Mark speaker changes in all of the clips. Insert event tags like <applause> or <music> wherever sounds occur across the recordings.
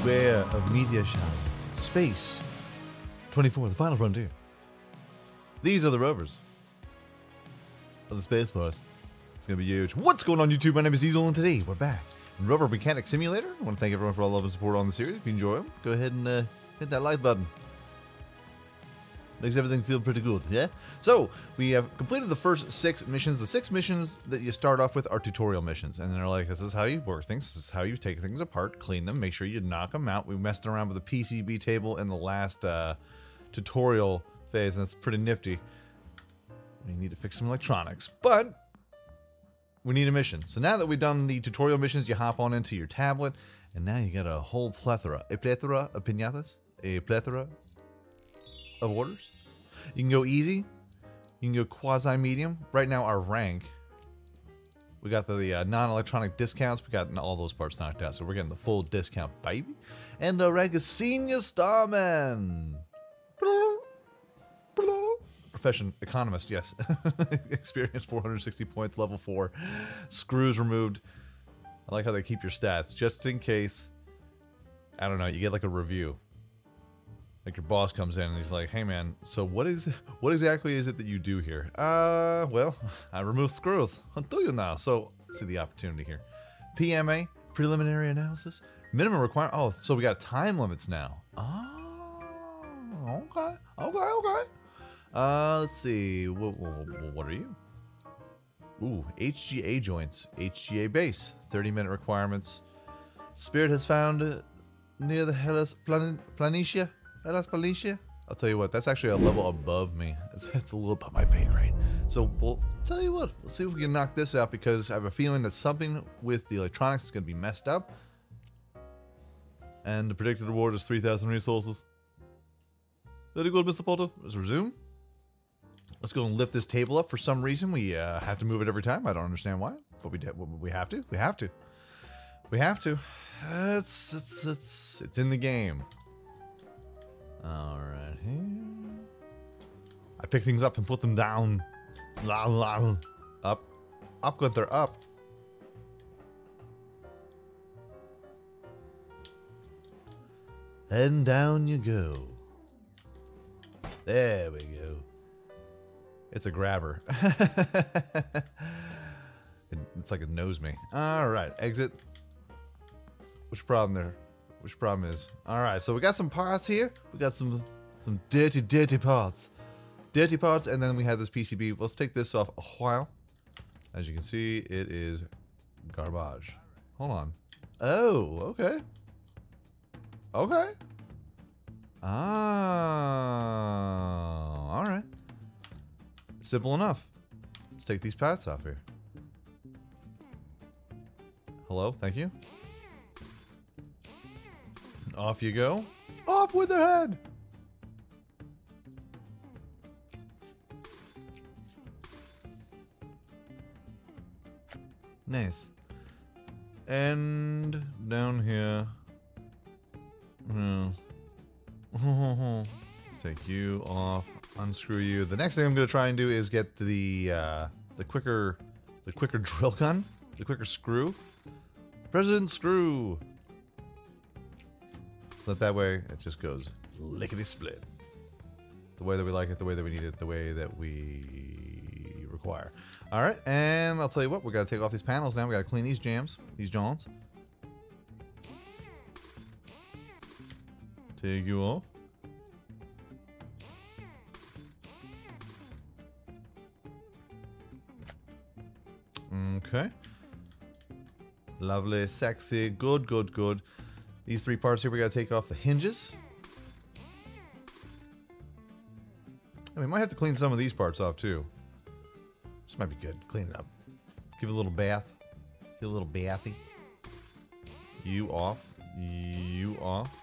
Speaker 1: beware of meteor showers. Space 24, the final frontier. These are the rovers of the Space Force. It's going to be huge. What's going on, YouTube? My name is Diesel, and today we're back in Rover Mechanic Simulator. I want to thank everyone for all love and support on the series. If you enjoy them, go ahead and uh, hit that like button. Makes everything feel pretty good, yeah? So, we have completed the first six missions. The six missions that you start off with are tutorial missions. And they're like, this is how you work things. This is how you take things apart, clean them, make sure you knock them out. We messed around with the PCB table in the last uh, tutorial phase, and it's pretty nifty. We need to fix some electronics. But, we need a mission. So now that we've done the tutorial missions, you hop on into your tablet, and now you got a whole plethora. A plethora of pinatas. A plethora of orders. You can go easy. You can go quasi medium. Right now, our rank, we got the uh, non electronic discounts. We got all those parts knocked out. So we're getting the full discount, baby. And the rank is senior starman. Profession economist, yes. <laughs> Experience 460 points, level 4. Screws removed. I like how they keep your stats just in case. I don't know, you get like a review like your boss comes in and he's like, "Hey man, so what is what exactly is it that you do here?" Uh, well, <laughs> I remove screws. I'll you now. So see the opportunity here. PMA, preliminary analysis, minimum requirement. Oh, so we got time limits now. Oh, okay, okay, okay. Uh, let's see. What, what, what are you? Ooh, HGA joints, HGA base, 30 minute requirements. Spirit has found near the Hellas Plan Planitia Hellas Palicia? I'll tell you what, that's actually a level above me. It's, it's a little above my pay grade. So we'll tell you what, let's see if we can knock this out because I have a feeling that something with the electronics is going to be messed up. And the predicted reward is 3,000 resources. Very good, Mr. Potter. Let's resume. Let's go and lift this table up. For some reason, we uh, have to move it every time. I don't understand why, but we we have to. We have to. We have to. It's it's it's it's in the game. Alright here. I pick things up and put them down. La la. Up. Up, Gunther, up. And down you go. There we go. It's a grabber. <laughs> it's like it knows me. Alright, exit. Which problem there? Which problem is. Alright, so we got some parts here. We got some some dirty, dirty parts. Dirty parts, and then we have this PCB. Let's take this off a while. As you can see, it is garbage. Hold on. Oh, okay. Okay. Ah, alright. Simple enough. Let's take these parts off here. Hello, thank you. Off you go. Off with the head! Nice. And down here. Hmm. <laughs> Let's take you off. Unscrew you. The next thing I'm gonna try and do is get the uh, the quicker the quicker <laughs> drill gun, the quicker screw. President Screw. So that, way it just goes lickety split. The way that we like it, the way that we need it, the way that we require. All right, and I'll tell you what, we got to take off these panels now. We got to clean these jams, these johns. Take you off. Okay. Lovely, sexy, good, good, good. These three parts here, we gotta take off the hinges. And we might have to clean some of these parts off too. This might be good. Clean it up. Give it a little bath. Give a little bathy. You off. You off.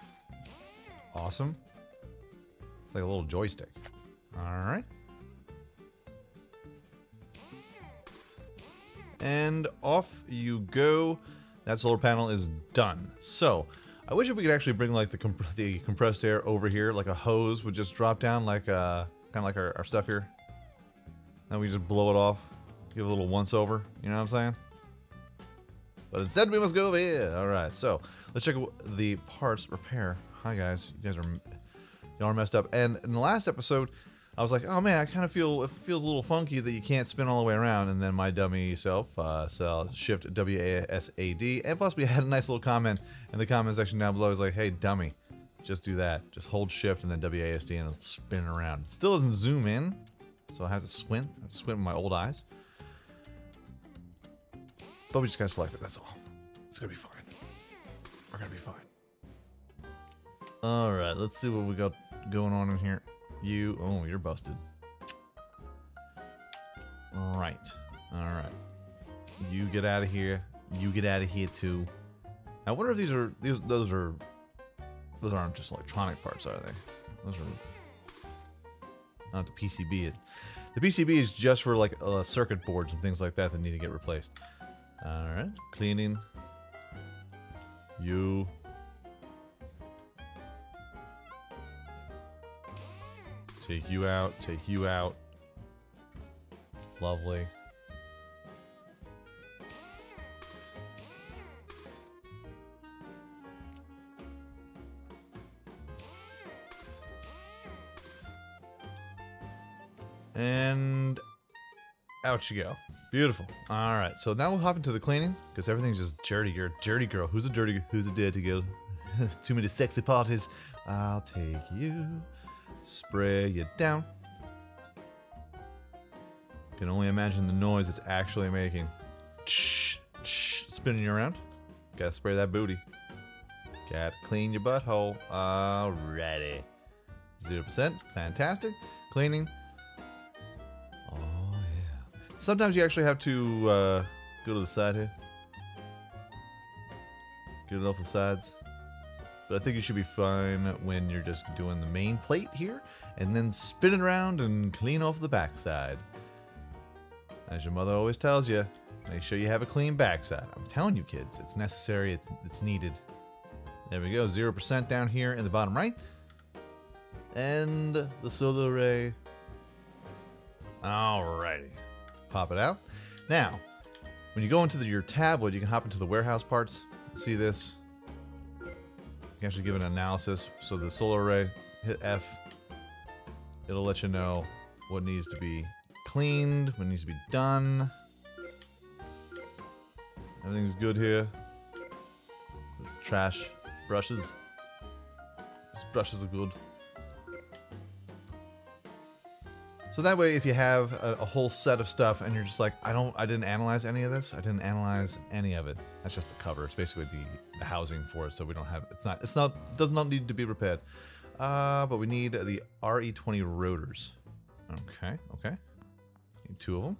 Speaker 1: Awesome. It's like a little joystick. Alright. And off you go. That solar panel is done. So, I wish if we could actually bring like the comp the compressed air over here, like a hose would just drop down like uh kind of like our, our stuff here. And we just blow it off, give a little once over. You know what I'm saying? But instead, we must go over here. All right, so let's check the parts repair. Hi, guys. You guys are y'all are messed up. And in the last episode, I was like, oh man, I kind of feel it feels a little funky that you can't spin all the way around. And then my dummy self, uh, so shift W A S A D, and plus we had a nice little comment in the comment section down below. It was like, hey dummy, just do that. Just hold shift and then W A S D and it'll spin around. It still doesn't zoom in, so I have to squint. I have to squint with my old eyes. But we just gotta select it. That's all. It's gonna be fine. We're gonna be fine. All right, let's see what we got going on in here. You, oh, you're busted. Right, all right. You get out of here. You get out of here too. I wonder if these are these those are those aren't just electronic parts, are they? Those are not the PCB. The PCB is just for like uh, circuit boards and things like that that need to get replaced. All right, cleaning. You Take you out, take you out. Lovely. And out you go. Beautiful. All right, so now we'll hop into the cleaning because everything's just dirty. A dirty girl. Who's a dirty? Who's a dirty girl? <laughs> Too many sexy parties. I'll take you. Spray you down. Can only imagine the noise it's actually making. spinning you around. Gotta spray that booty. Gotta clean your butthole. Alrighty. 0%. Fantastic. Cleaning. Oh, yeah. Sometimes you actually have to uh, go to the side here. Get it off the sides. But I think you should be fine when you're just doing the main plate here, and then spin it around and clean off the backside. As your mother always tells you, make sure you have a clean backside. I'm telling you kids, it's necessary, it's, it's needed. There we go, 0% down here in the bottom right. And the solar array. Alrighty. Pop it out. Now, when you go into the, your tablet, you can hop into the warehouse parts. See this? Can actually give an analysis. So the solar array, hit F. It'll let you know what needs to be cleaned, what needs to be done. Everything's good here. This trash brushes. These brushes are good. So that way, if you have a, a, whole set of stuff and you're just like, I don't, I didn't analyze any of this. I didn't analyze any of it. That's just the cover. It's basically the, the housing for it. So we don't have, it's not, it's not, does not need to be repaired. Uh, but we need the RE20 rotors. Okay, okay. Need two of them.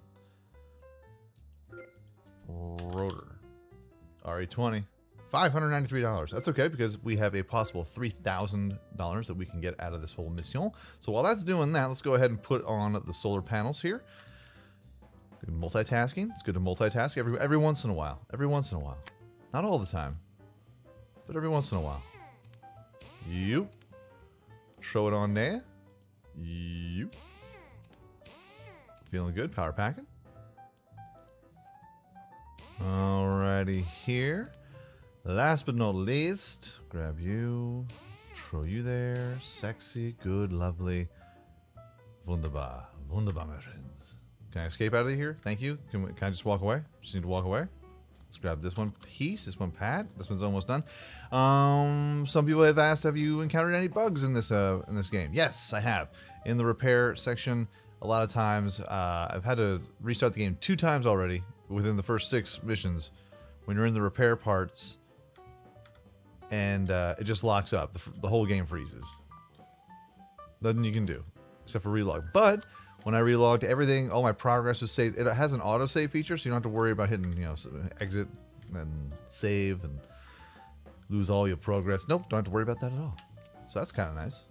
Speaker 1: Rotor. RE20. $593. That's okay because we have a possible $3,000 that we can get out of this whole mission. So while that's doing that, let's go ahead and put on the solar panels here. Multitasking. It's good to multitask every every once in a while. Every once in a while. Not all the time, but every once in a while. You. Throw it on there. You. Feeling good? Power packing. Alrighty here. Last but not least, grab you, throw you there. Sexy, good, lovely. Wunderbar. Wunderbar, my friends. Can I escape out of here? Thank you. Can, we, can I just walk away? Just need to walk away. Let's grab this one piece, this one pad. This one's almost done. Um, some people have asked, have you encountered any bugs in this uh, in this game? Yes, I have. In the repair section, a lot of times uh, I've had to restart the game two times already within the first six missions. When you're in the repair parts, and uh, it just locks up. The, the, whole game freezes. Nothing you can do except for relog. But when I relogged, everything, all my progress was saved. It has an autosave feature, so you don't have to worry about hitting, you know, exit and save and lose all your progress. Nope, don't have to worry about that at all. So that's kind of nice.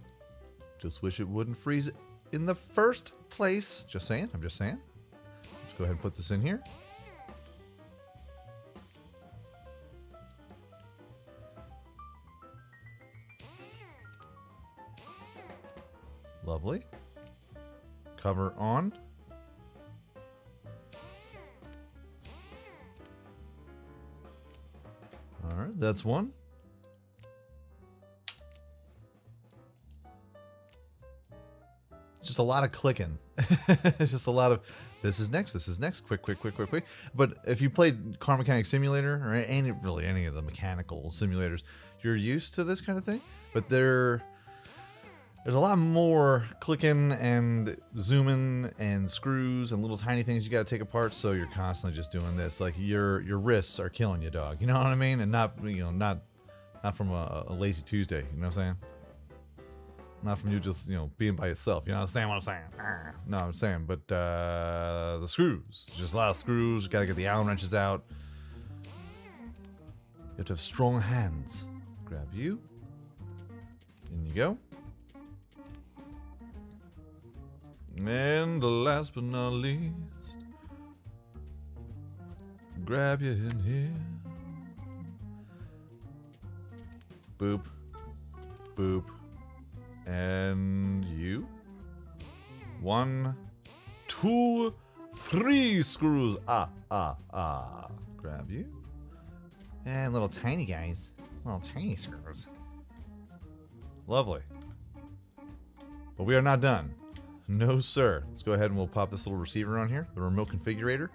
Speaker 1: Just wish it wouldn't freeze in the first place. Just saying. I'm just saying. Let's go ahead and put this in here. Lovely. Cover on. Alright, that's one. It's just a lot of clicking. <laughs> it's just a lot of this is next, this is next, quick, quick, quick, quick, quick. But if you played Car Mechanic Simulator or any really any of the mechanical simulators, you're used to this kind of thing. But there there's a lot more clicking and zooming and screws and little tiny things you got to take apart. So you're constantly just doing this. Like your your wrists are killing you, dog. You know what I mean? And not you know not not from a, a lazy Tuesday. You know what I'm saying? Not from you just, you know, being by yourself. You understand what I'm saying? No, I'm saying, but uh, the screws. Just a lot of screws. You gotta get the Allen wrenches out. You have to have strong hands. Grab you. In you go. And the last but not least, grab you in here. Boop. Boop. And you. One, two, three screws. Ah, ah, ah. Grab you. And little tiny guys. Little tiny screws. Lovely. But we are not done. No, sir. Let's go ahead and we'll pop this little receiver on here, the remote configurator,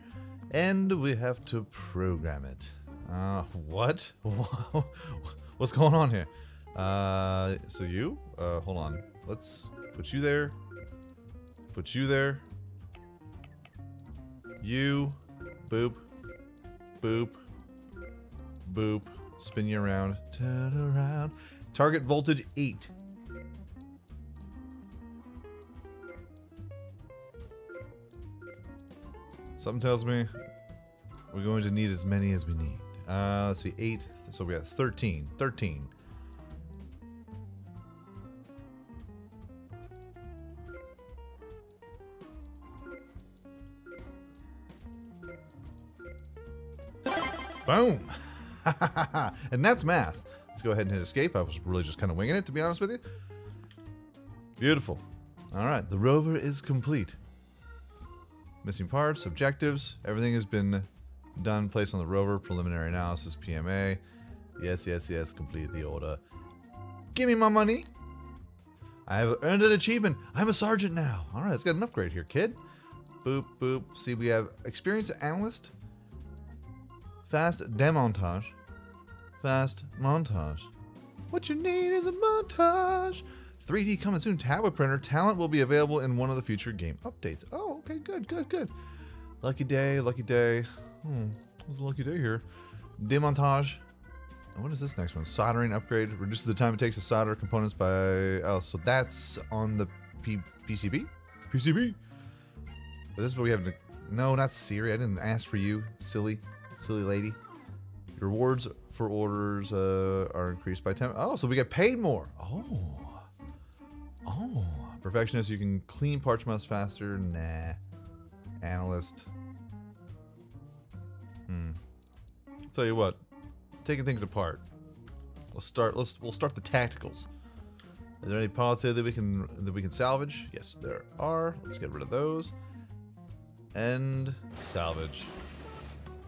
Speaker 1: and we have to program it. Uh, what? <laughs> What's going on here? Uh, so you, uh, hold on. Let's put you there. Put you there. You, boop, boop, boop. Spin you around. Turn around. Target voltage 8. Something tells me we're going to need as many as we need. Uh, let's see, 8. So we got 13. 13. Boom! <laughs> and that's math. Let's go ahead and hit escape. I was really just kind of winging it, to be honest with you. Beautiful. All right, the rover is complete. Missing parts, objectives, everything has been done, placed on the rover, preliminary analysis, PMA. Yes, yes, yes, complete the order. Give me my money. I have earned an achievement. I'm a sergeant now. All right, let's get an upgrade here, kid. Boop, boop. See, we have experienced analyst, fast demontage, fast montage. What you need is a montage. 3D coming soon. Tablet printer. Talent will be available in one of the future game updates. Oh, okay, good, good, good. Lucky day, lucky day. Hmm, was a lucky day here. Demontage. What is this next one? Soldering upgrade. Reduces the time it takes to solder components by... Oh, so that's on the P PCB? PCB. But this is what we have to... No, not Siri. I didn't ask for you, silly, silly lady. Rewards for orders uh, are increased by 10. Oh, so we get paid more. Oh. Oh. Perfectionist, you can clean much faster. Nah. Analyst. Hmm. Tell you what, taking things apart. Let's start. Let's we'll start the tacticals. Is there any parts here that we can that we can salvage? Yes, there are. Let's get rid of those. And salvage.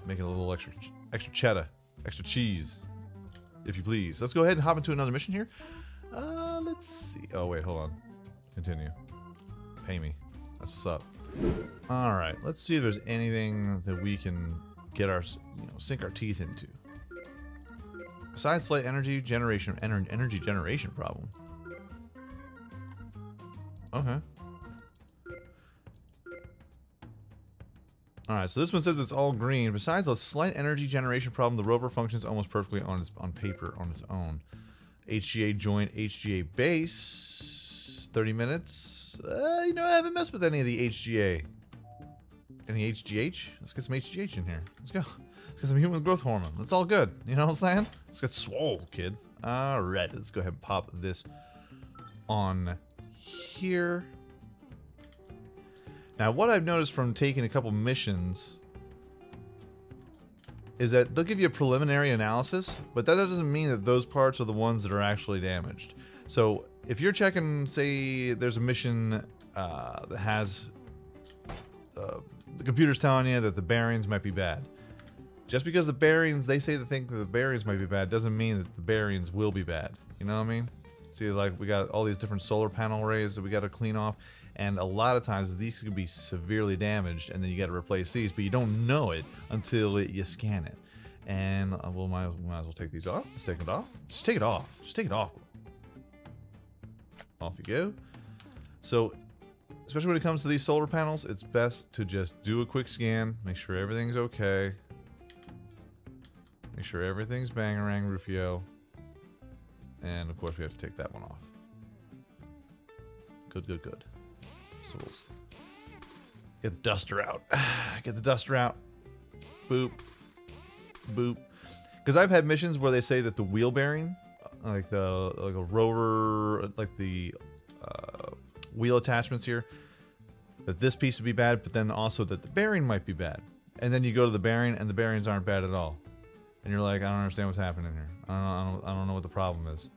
Speaker 1: Making a little extra extra cheddar, extra cheese, if you please. Let's go ahead and hop into another mission here. Uh, let's see. Oh wait, hold on. Continue. Pay me. That's what's up. All right, let's see if there's anything that we can get our, you know, sink our teeth into. Besides slight energy generation, ener energy generation problem. Okay. Alright, so this one says it's all green. Besides the slight energy generation problem, the rover functions almost perfectly on its on paper on its own. HGA joint, HGA base. 30 minutes. Uh, you know, I haven't messed with any of the HGA. Any HGH? Let's get some HGH in here. Let's go. Let's get some human growth hormone. That's all good. You know what I'm saying? Let's get swole, kid. Alright, let's go ahead and pop this on here. Now, what I've noticed from taking a couple missions is that they'll give you a preliminary analysis, but that doesn't mean that those parts are the ones that are actually damaged. So if you're checking, say, there's a mission uh, that has uh, the computer's telling you that the bearings might be bad. Just because the bearings, they say the think that the bearings might be bad, doesn't mean that the bearings will be bad. You know what I mean? See, like we got all these different solar panel arrays that we got to clean off, and a lot of times these could be severely damaged, and then you got to replace these, but you don't know it until it, you scan it. And uh, we'll might, might as well take these off. Let's take it off. Just take it off. Just take it off. Off you go. So, especially when it comes to these solar panels, it's best to just do a quick scan, make sure everything's okay. Make sure everything's bangarang Rufio. And of course we have to take that one off. Good, good, good. Get the duster out. <sighs> get the duster out. Boop. Boop. Because I've had missions where they say that the wheel bearing, like the like a rover, like the uh, wheel attachments here, that this piece would be bad, but then also that the bearing might be bad. And then you go to the bearing, and the bearings aren't bad at all. And you're like, I don't understand what's happening here. I don't, I don't, I don't know what the problem is.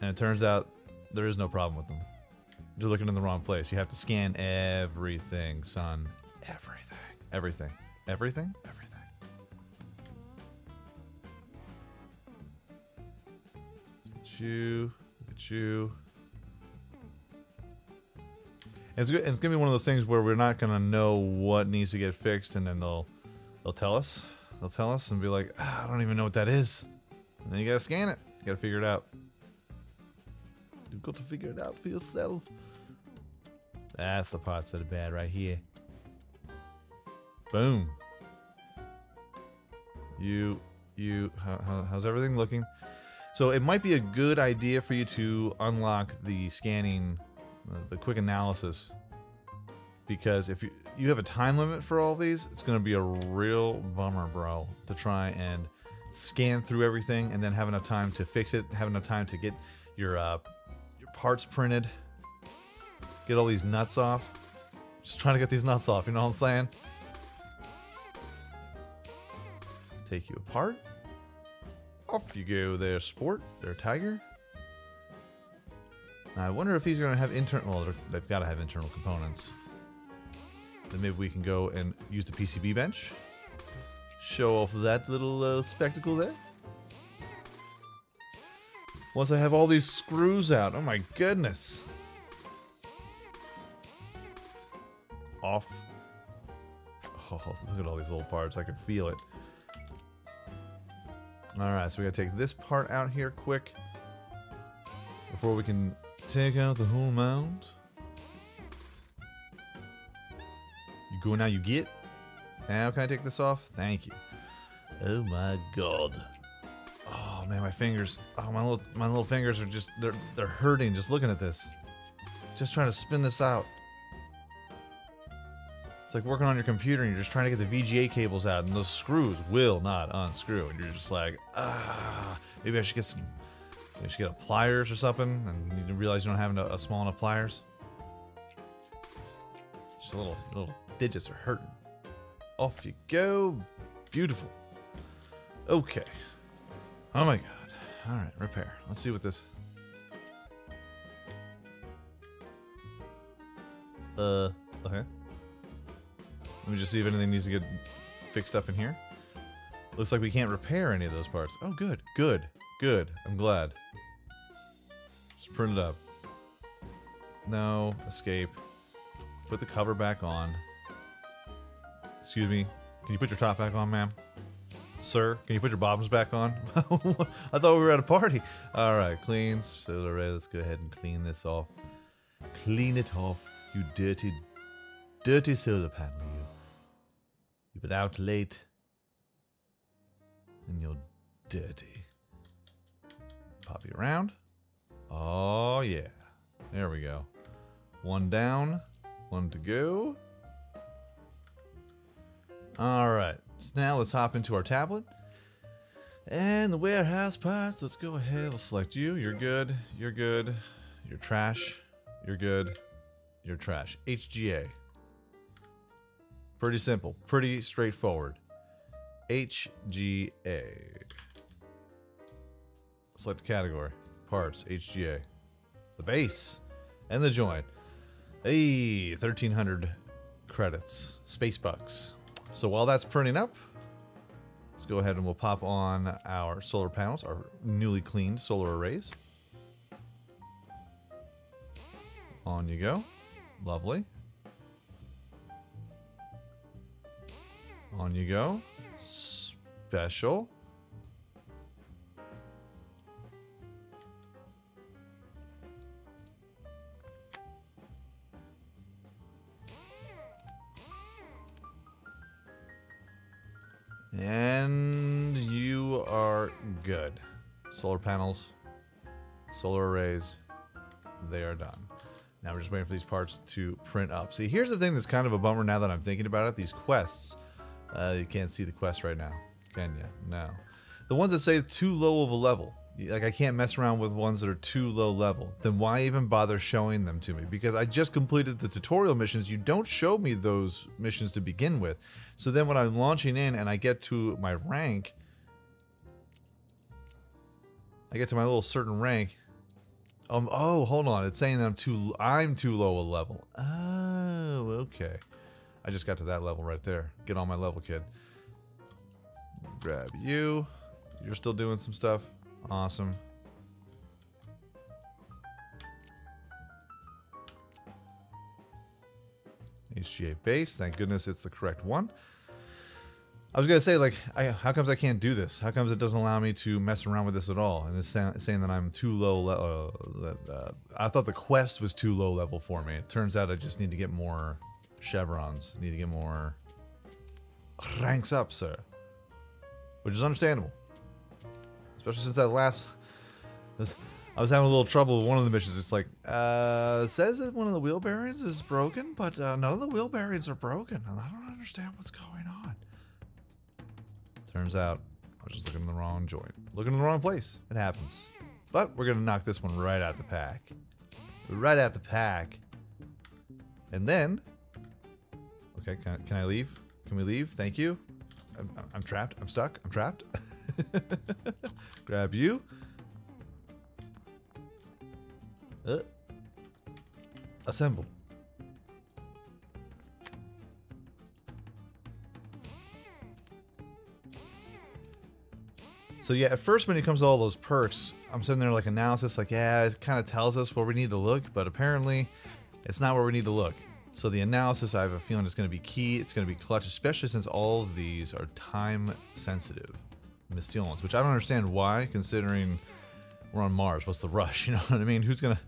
Speaker 1: And it turns out there is no problem with them. You're looking in the wrong place. You have to scan everything, son. Everything. Everything. Everything? Everything. Look at you. Look at you. It's, it's gonna be one of those things where we're not gonna know what needs to get fixed, and then they'll they'll tell us. They'll tell us and be like, ah, I don't even know what that is. And then you gotta scan it. You gotta figure it out. You've got to figure it out for yourself. That's the parts that are bad right here. Boom. You, you, how, how's everything looking? So it might be a good idea for you to unlock the scanning, uh, the quick analysis. Because if you, you have a time limit for all these, it's going to be a real bummer, bro, to try and scan through everything and then have enough time to fix it, have enough time to get your uh, your parts printed, get all these nuts off. Just trying to get these nuts off, you know what I'm saying? Take you apart. Off you go there, sport. There, tiger. I wonder if he's going to have internal... Well, they've got to have internal components. Then maybe we can go and use the PCB bench. Show off that little uh, spectacle there. Once I have all these screws out. Oh my goodness. Off. <laughs> Oh, look at all these old parts. I can feel it. Alright, so we gotta take this part out here quick. Before we can take out the whole mount. You go now, you get. Now can I take this off? Thank you. Oh my god. Oh man, my fingers. Oh my little my little fingers are just they're they're hurting just looking at this. Just trying to spin this out. It's like working on your computer and you're just trying to get the VGA cables out and those screws will not unscrew and you're just like, ah, maybe I should get some, maybe I should get a pliers or something and you realize you don't have a, a small enough pliers. Just a little, little digits are hurting. Off you go. Beautiful. Okay. Oh my god. Alright, repair. Let's see what this... Uh, okay. Let me just see if anything needs to get fixed up in here. Looks like we can't repair any of those parts. Oh, good. Good. Good. I'm glad. Just print it up. No. Escape. Put the cover back on. Excuse me. Can you put your top back on, ma'am? Sir, can you put your bottoms back on? <laughs> I thought we were at a party. All right, clean. So, let's go ahead and clean this off. Clean it off, you dirty, dirty solar panel. You've been out late. And you're dirty. Pop you around. Oh, yeah. There we go. One down. One to go. Alright, so now let's hop into our tablet. And the warehouse parts, let's go ahead, we'll select you, you're good, you're good, you're trash, you're good, you're trash. HGA. Pretty simple, pretty straightforward. HGA. Select the category, parts, HGA. The base, and the joint. Hey, 1300 credits, space bucks. So while that's printing up, Let's go ahead and we'll pop on our solar panels, our newly cleaned solar arrays. On you go. Lovely. On you go. Special. And you are good. Solar panels, solar arrays, they are done. Now we're just waiting for these parts to print up. See, here's the thing that's kind of a bummer now that I'm thinking about it. These quests, uh, you can't see the quest right now, can you? No. The ones that say too low of a level. Like I can't mess around with ones that are too low level. Then why even bother showing them to me? Because I just completed the tutorial missions. You don't show me those missions to begin with. So then when I'm launching in and I get to my rank, I get to my little certain rank. Um. Oh, hold on. It's saying that I'm too. I'm too low a level. Oh, okay. I just got to that level right there. Get on my level, kid. Grab you. You're still doing some stuff. Awesome. HGA base. Thank goodness it's the correct one. I was gonna say, like, I, how comes I can't do this? How comes it doesn't allow me to mess around with this at all? And it's saying that I'm too low. Uh, that uh, I thought the quest was too low level for me. It turns out I just need to get more chevrons. Need to get more ranks up, sir. Which is understandable. Especially since that last... I was having a little trouble with one of the missions. It's like, uh, it says that one of the wheel bearings is broken, but uh, none of the wheel bearings are broken. And I don't understand what's going on. Turns out, I was just looking in the wrong joint. Looking in the wrong place. It happens. But we're going to knock this one right out the pack. Right out the pack. And then... Okay, can I, can I leave? Can we leave? Thank you. I'm, I'm trapped. I'm stuck. I'm trapped. <laughs> Grab you. Uh, assemble. So yeah, at first when it comes to all those perks, I'm sitting there like analysis, like yeah, it kind of tells us where we need to look, but apparently it's not where we need to look. So the analysis, I have a feeling is going to be key. It's going to be clutch, especially since all of these are time sensitive missions, which I don't understand why, considering we're on Mars. What's the rush? <laughs> You know what I mean? Who's gonna?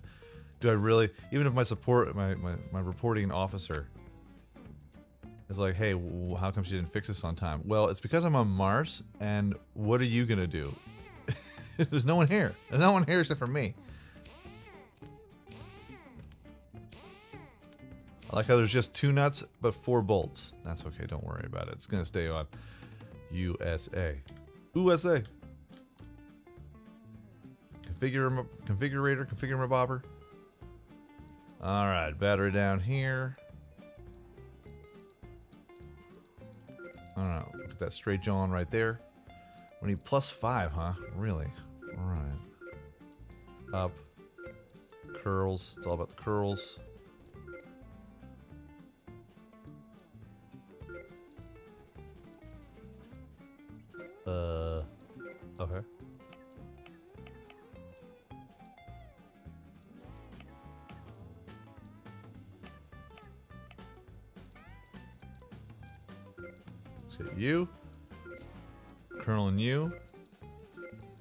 Speaker 1: Do I really? Even if my support, my my, my reporting officer is like, hey, how come she didn't fix this on time? Well, it's because I'm on Mars, and what are you gonna do? <laughs> There's no one here. There's no one here except for me. I like how there's just two nuts, but four bolts. That's okay, don't worry about it. It's gonna stay on USA. USA. Configure, configurator, configure my bobber. Alright, battery down here. I don't know, look at that straight John right there. We need plus five, huh? Really? Alright. Up. Curls. It's all about the curls. You. Colonel you.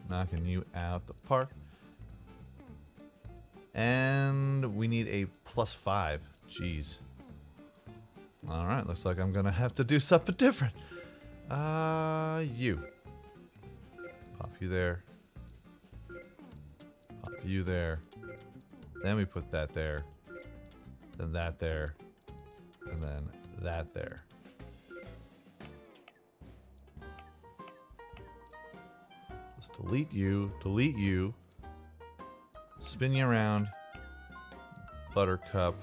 Speaker 1: Knocking you out the park. And we need a plus five. Jeez. Alright, looks like I'm gonna have to do something different. Uh, you. Pop you there. Pop you there. Then we put that there. Then that there. And then that there. Delete you. Delete you. Spin you around. Buttercup.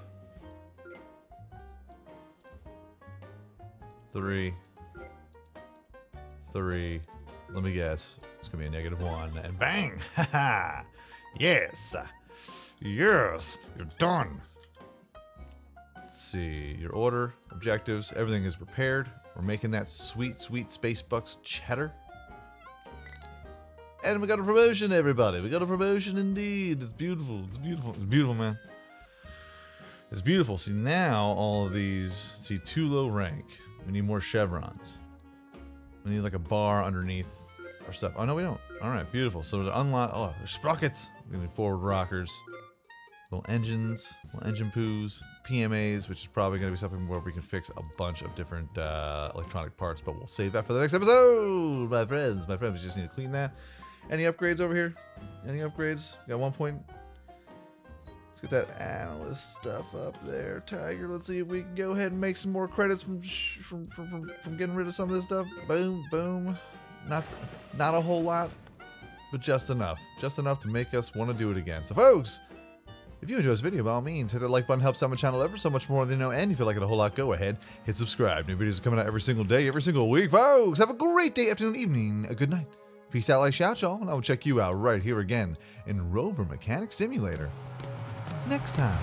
Speaker 1: Three three. Let me guess. It's gonna be a negative one. And bang! <laughs> Haha! yes! Yes! You're done! Let's see. Your order, objectives, everything is prepared. We're making that sweet, sweet Space Bucks cheddar. And we got a promotion, everybody. We got a promotion indeed. It's beautiful. It's beautiful. It's beautiful, man. It's beautiful. See, now all of these, see, too low rank. We need more chevrons. We need like a bar underneath our stuff. Oh, no, we don't. All right, beautiful. So to unlock, oh, there's sprockets. We need forward rockers, little engines, little engine poos, PMAs, which is probably going to be something where we can fix a bunch of different uh, electronic parts, but we'll save that for the next episode, my friends. My friends, we just need to clean that. Any upgrades over here? Any upgrades? Got one point. Let's get that analyst stuff up there, Tiger. Let's see if we can go ahead and make some more credits from from from, from, from getting rid of some of this stuff. Boom, boom. Not not a whole lot, but just enough. Just enough to make us want to do it again. So, folks, if you enjoy this video, by all means, hit that like button, helps out my channel ever so much more than you know. And if you like it a whole lot, go ahead, hit subscribe. New videos are coming out every single day, every single week, folks. Have a great day, afternoon, evening, a good night. Peace out, like shout, y'all, and I will check you out right here again in Rover Mechanic Simulator next time.